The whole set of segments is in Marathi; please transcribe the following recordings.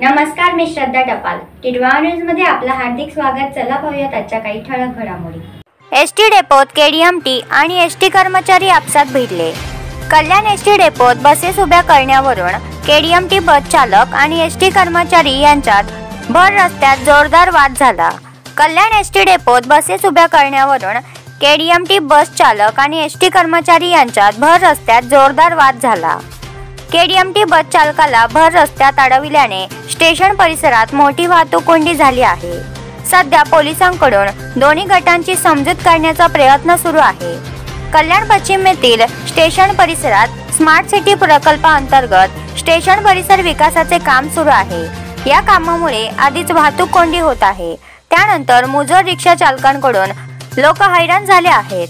नमस्कार मी श्रद्धा टपाल. टिडवा न्यूजमध्ये आपलं हार्दिक स्वागत. चला पाहूयात आजच्या काही ठळक घडामोडी. एस टी डेपोत केडीएमटी आणि एस टी कर्मचारी आपसात भिडले. कल्याण एस टी डेपोत बसेस उभ्या करण्यावरून केडीएमटी बस चालक आणि एस टी कर्मचारी यांच्यात भर रस्त्यात जोरदार वाद झाला. कल्याण एस टी डेपोत बसेस उभ्या करण्यावरून केडीएमटी बस चालक आणि एस टी कर्मचारी यांच्यात भर रस्त्यात जोरदार वाद झाला. केडीएमटी बस चालकाला भर रस्त्यात अडविल्याने स्टेशन परिसरात मोठी वाहतूक कोंडी झाली आहे. सध्या पोलिसांकडून दोन्ही गटांची समजूत काढण्याचा प्रयत्न सुरू आहे. कल्याण पश्चिम येथील स्टेशन परिसरात स्मार्ट सिटी प्रकल्पाअंतर्गत स्टेशन परिसर विकासाचे काम सुरू आहे. या कामामुळे आधीच वाहतूक कोंडी होत आहे. त्यानंतर मुजोर रिक्षा चालकांकडून लोक हैराण झाले आहेत.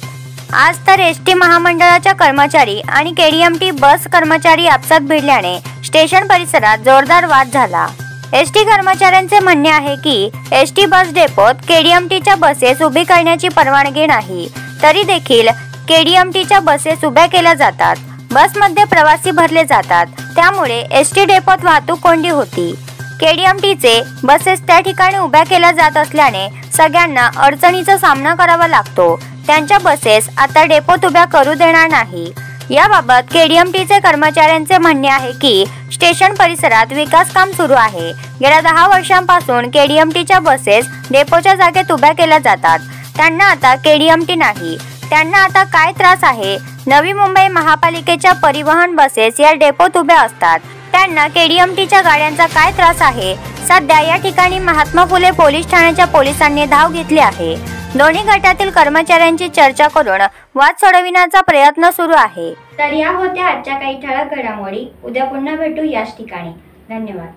आज तर एस टी महामंडळाच्या कर्मचारी आणि केडीएमटी बस कर्मचारी आपसात भिडल्याने स्टेशन परिसरात जोरदार वाद झाला. एस टी कर्मचाऱ्यांचे म्हणणे आहे की एस टी बस डेपोत केडीएमटीच्या बसेस उभी करण्याची परवानगी नाही. तरी देखील केडीएमटीच्या बसेस उभ्या केल्या जातात. बसमध्ये प्रवासी भरले जातात. त्यामुळे एस टी डेपोत वाहतूक कोंडी होती. केडीएमटीचे बसेस त्या ठिकाणी उभ्या केल्या जात असल्याने सगळ्यांना अडचणीचा सामना करावा लागतो. त्यांच्या बसेस आता डेपोत उभ्या करू देणार नाही. याबाबत केडीएमटीचे कर्मचाऱ्यांचे म्हणणे आहे की स्टेशन परिसरात विकास काम सुरू आहे. गेल्या दहा वर्षांपासून केडीएमटीच्या बसेस डेपोच्या जागेत उभ्या केल्या जातात. त्यांना आता केडीएमटी नाही. त्यांना आता काय त्रास आहे? नवी मुंबई महापालिकेच्या परिवहन बसेस या डेपोत उभ्या असतात. त्यांना केडीएमटीच्या गाड्यांचा काय त्रास आहे? सध्या या ठिकाणी महात्मा फुले पोलीस ठाण्याच्या पोलिसांनी धाव घेतली आहे. दोन्ही गटातील कर्मचाऱ्यांची चर्चा करून वाद सोडविण्याचा प्रयत्न सुरू आहे. तर या होत्या आजच्या काही ठळक घडामोडी. उद्या पुन्हा भेटू याच ठिकाणी. धन्यवाद.